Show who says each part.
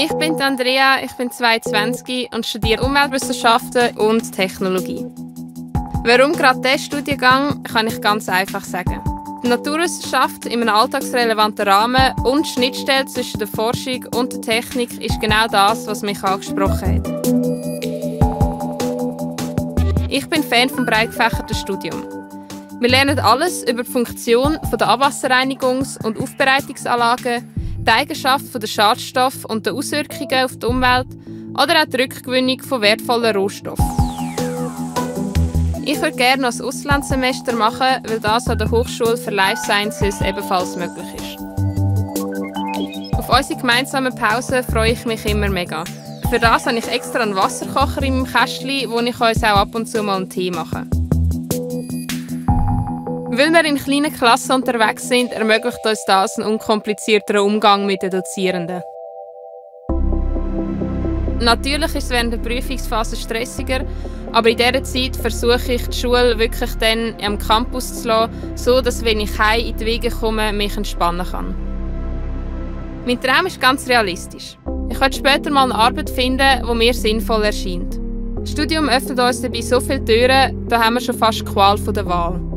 Speaker 1: Ich bin Andrea, ich bin 22 und studiere Umweltwissenschaften und Technologie. Warum gerade diesen Studiengang, kann ich ganz einfach sagen. Die Naturwissenschaft in einem alltagsrelevanten Rahmen und die Schnittstelle zwischen der Forschung und der Technik ist genau das, was mich angesprochen hat. Ich bin Fan vom breit gefächerten Studium. Wir lernen alles über die Funktion der Abwasserreinigungs- und Aufbereitungsanlagen, die Eigenschaften der Schadstoffe und die Auswirkungen auf die Umwelt oder auch die Rückgewinnung von wertvollen Rohstoffen. Ich würde gerne noch ein Auslandssemester machen, weil das an der Hochschule für Life Sciences ebenfalls möglich ist. Auf unsere gemeinsame Pause freue ich mich immer mega. Für das habe ich extra einen Wasserkocher in meinem Kästchen, wo ich uns auch ab und zu mal einen Tee mache. Weil wir in kleinen Klassen unterwegs sind, ermöglicht uns das einen unkomplizierteren Umgang mit den Dozierenden. Natürlich ist es während der Prüfungsphase stressiger, aber in dieser Zeit versuche ich, die Schule wirklich dann am Campus zu lassen, so dass, wenn ich heim in die Wege komme, mich entspannen kann. Mein Traum ist ganz realistisch. Ich werde später mal eine Arbeit finden, die mir sinnvoll erscheint. Das Studium öffnet uns dabei so viele Türen, da haben wir schon fast Qual von der Wahl.